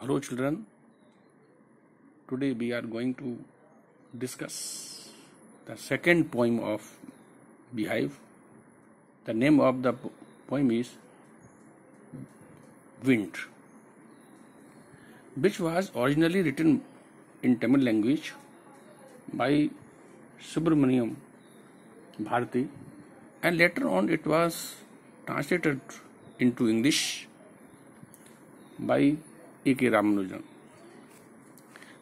Hello children, today we are going to discuss the second poem of Beehive. The name of the poem is Wind, which was originally written in Tamil language by Subramaniam Bharati and later on it was translated into English by A.K. Ramanujan.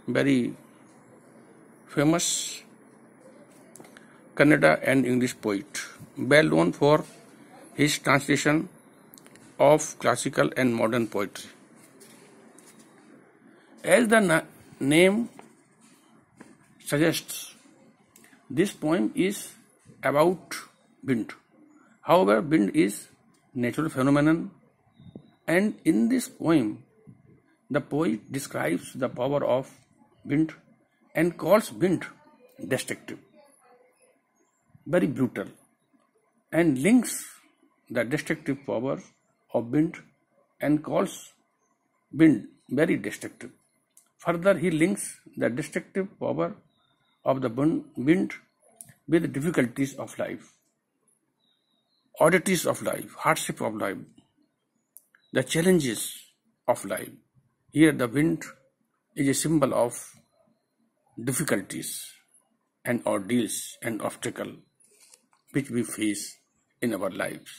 Very famous Kannada and English poet, well known for his translation of classical and modern poetry. As the na- name suggests, this poem is about wind. However, wind is natural phenomenon and in this poem the poet describes the power of wind and calls wind destructive, very brutal, and links the destructive power of wind and calls wind very destructive. Further, he links the destructive power of the wind with difficulties of life, oddities of life, hardship of life, the challenges of life. Here, the wind is a symbol of difficulties and ordeals and obstacles which we face in our lives.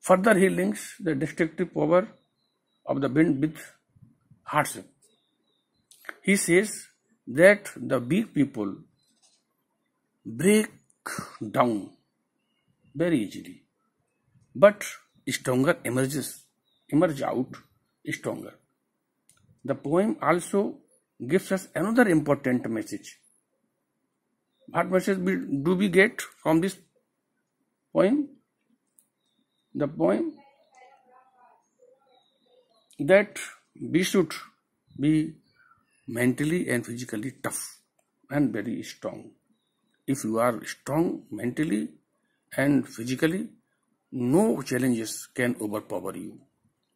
Further, he links the destructive power of the wind with hardship. He says that the weak people break down very easily, but stronger emerges emerge out stronger. The poem also gives us another important message. What message do we get from this poem? The poem that we should be mentally and physically tough and very strong. If you are strong mentally and physically, no challenges can overpower you.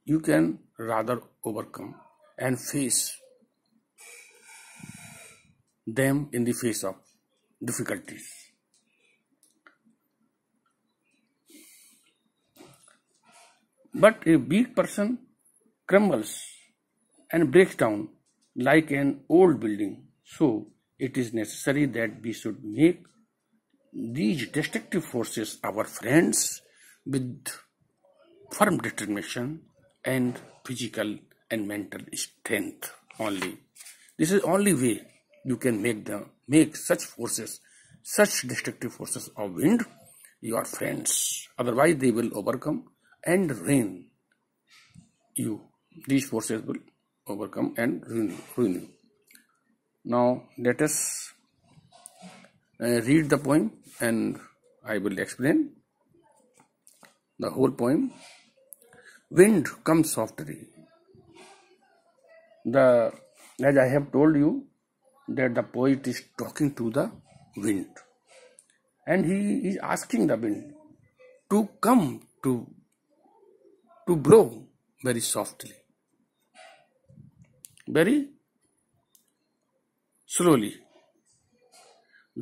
You can rather overcome and face them in the face of difficulties. But a weak person crumbles and breaks down like an old building. So it is necessary that we should make these destructive forces our friends with firm determination and physical and mental strength only. This is only way you can make the make such forces, such destructive forces of wind your friends. Otherwise they will overcome and ruin you. These forces will overcome and ruin, ruin you. Now let us uh, read the poem and I will explain the whole poem. Wind comes softly. The as I have told you that the poet is talking to the wind. And he is asking the wind to come to to blow very softly. Very slowly.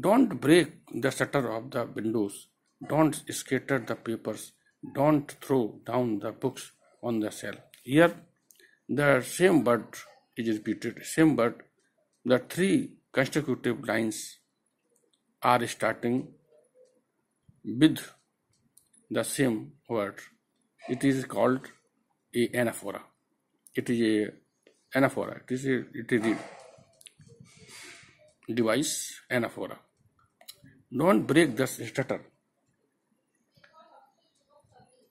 Don't break the shutter of the windows. Don't scatter the papers. Don't throw down the books on the cell. here the same word is repeated same word the three consecutive lines are starting with the same word. It is called a anaphora. It is a anaphora. It is a, it is a device anaphora. Don't break the stutter.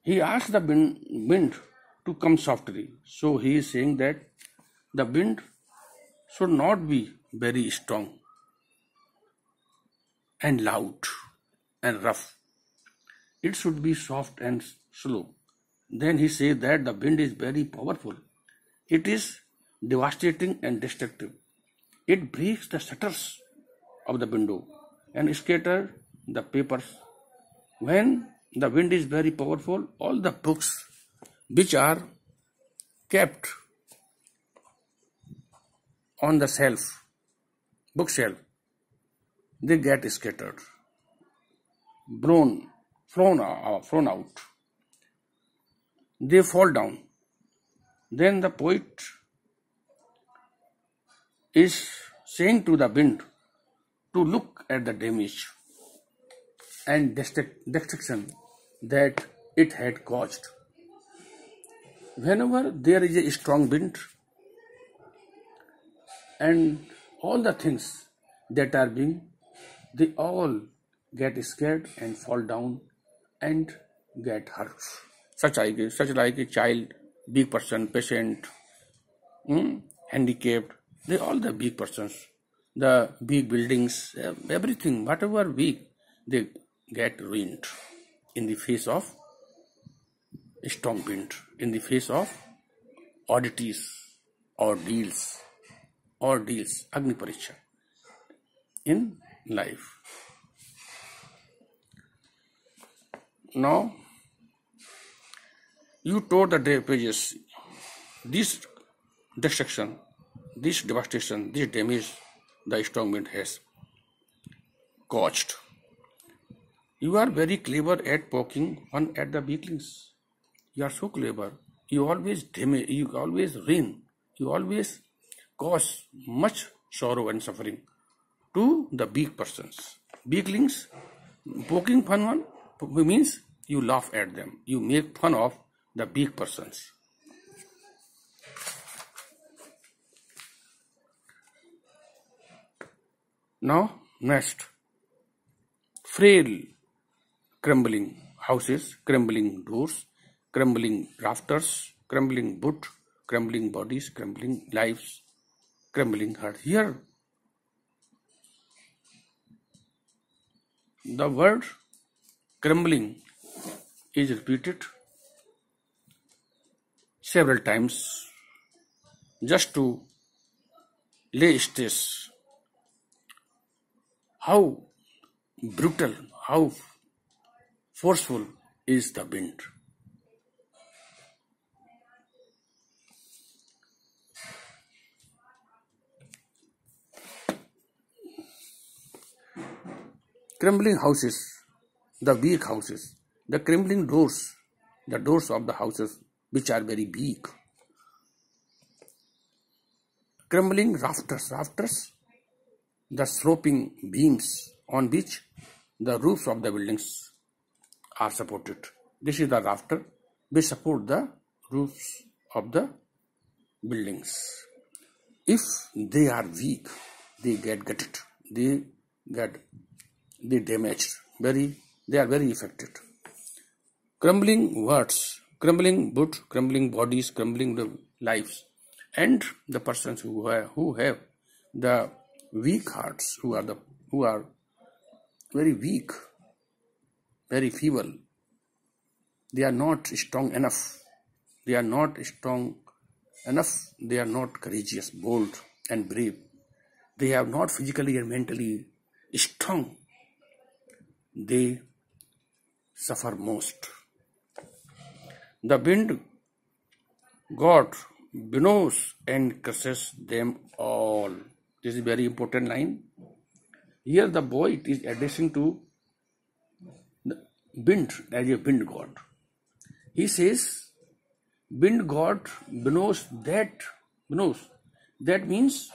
He asked the wind, wind to come softly. So he is saying that the wind should not be very strong and loud and rough. It should be soft and slow. Then he says that the wind is very powerful. It is devastating and destructive. It breaks the shutters of the window and scatters the papers. When the wind is very powerful, all the books which are kept on the shelf, bookshelf, they get scattered, blown, flown, uh, flown out. They fall down. Then the poet is saying to the wind to look at the damage and destruction that it had caused. Whenever there is a strong wind and all the things that are being, they all get scared and fall down and get hurt. Such like, such like a child, big person, patient, hmm, handicapped, they all the big persons, the big buildings, everything, whatever big, they get ruined in the face of strong wind, in the face of oddities, ordeals, ordeals, Agni Pariksha in life. Now, you tore the pages. This destruction, this devastation, this damage the strong wind has caused. You are very clever at poking fun at the weaklings. You are so clever. You always damage, you always rain. You always cause much sorrow and suffering to the weak persons. Weaklings, poking fun one means you laugh at them. You make fun of the weak persons. Now, next, frail crumbling houses, crumbling doors, crumbling rafters, crumbling boot, crumbling bodies, crumbling lives, crumbling heart. Here, the word crumbling is repeated several times just to lay stress how brutal, how forceful is the wind. Crumbling houses, the weak houses, the crumbling doors, the doors of the houses which are very weak. Crumbling rafters, rafters, the sloping beams on which the roofs of the buildings are supported. This is the rafter which support the roofs of the buildings. If they are weak, they get gutted, they get they damaged, very they are very affected. Crumbling words, crumbling wood, crumbling bodies, crumbling the lives, and the persons who have, who have the weak hearts, who are the who are very weak, very feeble. They are not strong enough. They are not strong enough. They are not courageous, bold, and brave. They are not physically and mentally strong. They suffer most. The wind God winnows and curses them all. This is very important line. Here the boy is addressing to the wind as a wind god. He says, wind god knows that, knows. That means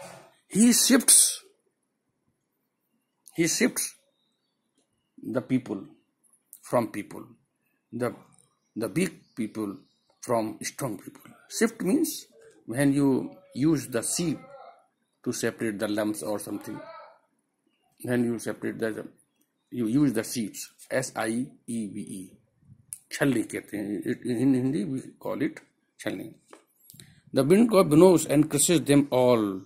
he shifts, he shifts the people from people, the, the weak people from strong people. Shift means when you use the sieve to separate the lumps or something. Then you separate the you use the seeds S I E V E छलनी कहते हैं in Hindi we call it छलनी the wind god knows and crushes them all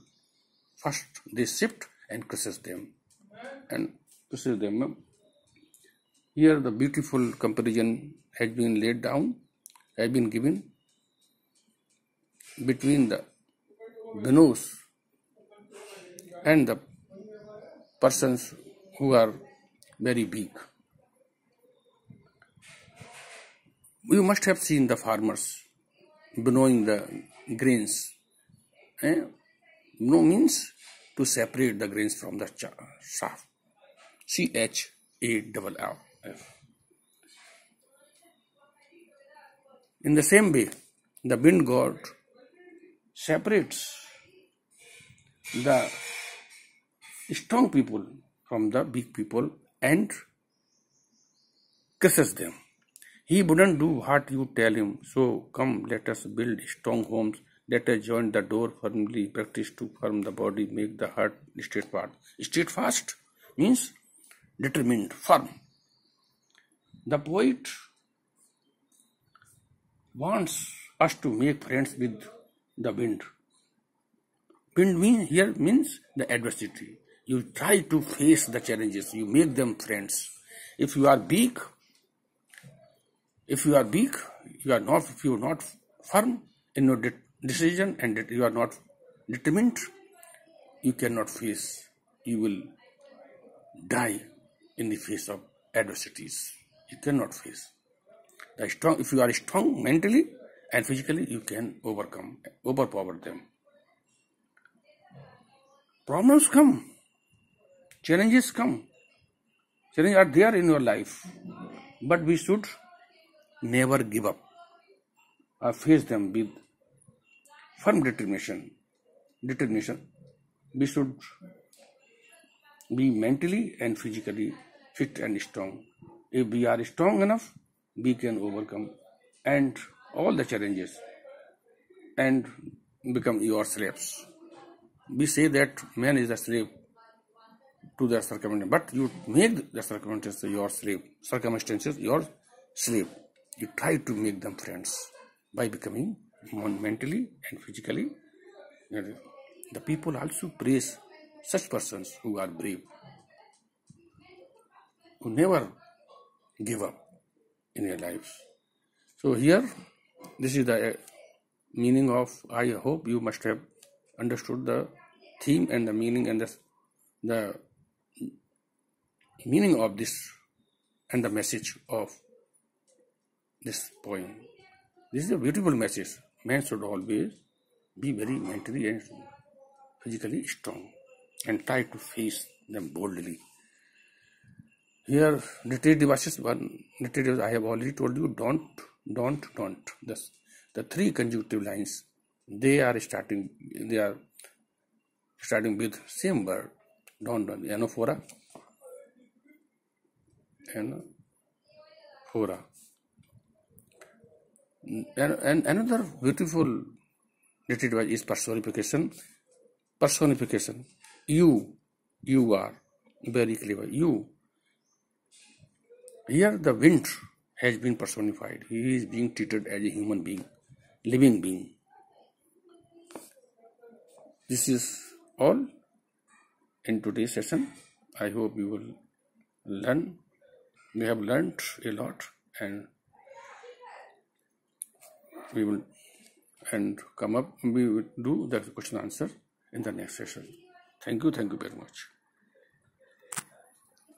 first they shift and crushes them and crushes them here the beautiful comparison has been laid down has been given between the Benos and the persons who are very big. You must have seen the farmers winnowing the grains. Eh? no means to separate the grains from the chaff. C H A double L. In the same way, the wind god separates the strong people from the weak people and curses them. He wouldn't do what you tell him. So come, let us build strong homes. Let us join the door firmly, practice to firm the body, make the heart steadfast. Steadfast means determined, firm. The poet wants us to make friends with the wind. Wind mean here means the adversity. You try to face the challenges. You make them friends. If you are weak, if you are weak, you are not, if you are not firm in your de decision and you are not determined, you cannot face, you will die in the face of adversities. You cannot face. The strong, if you are strong mentally and physically, you can overcome, overpower them. Problems come, challenges come, challenges are there in your life, but we should never give up or face them with firm determination. Determination. We should be mentally and physically fit and strong. If we are strong enough, we can overcome and all the challenges and become your slaves. We say that man is a slave to the circumstances, but you make the circumstances your slave, circumstances your slave. You try to make them friends by becoming mentally and physically. The people also praise such persons who are brave who never give up in your lives so here this is the uh, meaning of i hope you must have understood the theme and the meaning and the, the meaning of this and the message of this poem. This is a beautiful message. Man should always be very mentally and physically strong and try to face them boldly. Here, retreat devices, one retreat I have already told you, don't, don't, don't. This, the three conjunctive lines, they are starting, they are starting with same word, don't, don't, anaphora, anaphora and, and another beautiful native device is personification. Personification. You, you are very clever. You. Here the wind has been personified. He is being treated as a human being, living being. This is all in today's session. I hope you will learn. We have learned a lot and we will and come up we will do the question answer in the next session thank you thank you very much